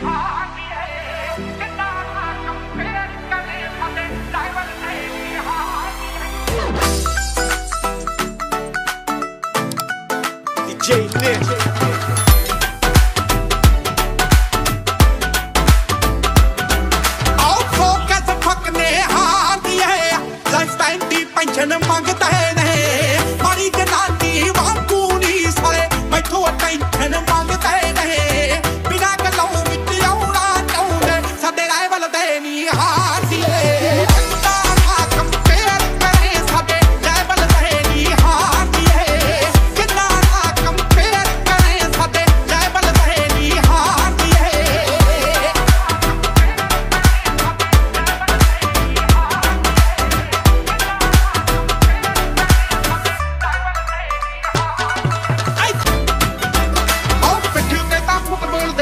DJ ਮੰਗ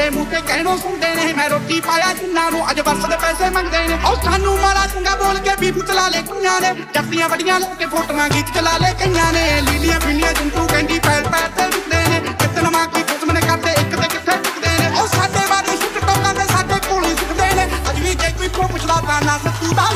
ਮੇਰੇ ਮੂੰਹ ਤੇ ਸੁਣਦੇ ਨੇ, ਮੈਂ ਰੋਟੀ ਪਾਇਆ ਜਿੰਨਾਂ ਨੂੰ ਅੱਜ ਵਰਸ ਦੇ ਪੈਸੇ ਮੰਗਦੇ ਨੇ। ਉਹ ਸਾਨੂੰ ਮਾਰਾ ਚੰਗਾ ਬੋਲ ਕੇ ਬੀਬੂ ਚਲਾ ਲੈ ਕੁਆਂ ਨੇ। ਜੱਟੀਆਂ ਵੱਡੀਆਂ ਲੈ ਕੇ ਫੋਟੋਆਂ ਗੀਤ ਚਲਾ ਲੈ ਕਈਆਂ ਨੇ। ਲੀਲੀਆਂ ਪੀਲੀਆਂ ਜਿੰਦੂ ਕਹਿੰਦੀ, ਪੈਰ ਪੈਰ ਤੇ ਰੁਕਦੇ ਨੇ। ਕਿਤਨ ਮਾਂ ਕੀ ਦੁਸ਼ਮਣ ਕਰਦੇ ਇੱਕ ਤੇ ਕਿੱਥੇ ਟੁਕਦੇ ਨੇ। ਉਹ ਸਾਡੇ ਵਾਰੀ ਸ਼ੁੱਟ ਟੋਕਾਂ ਦੇ ਸਾਡੇ ਕੋਲੋਂ ਹੀ ਸੁੱਟਦੇ ਨੇ। ਅੱਜ ਵੀ ਜੇ ਕੋਈ ਪੁੱਛਦਾ ਤਾਂ ਨਾ ਸਤੂ ਦਾ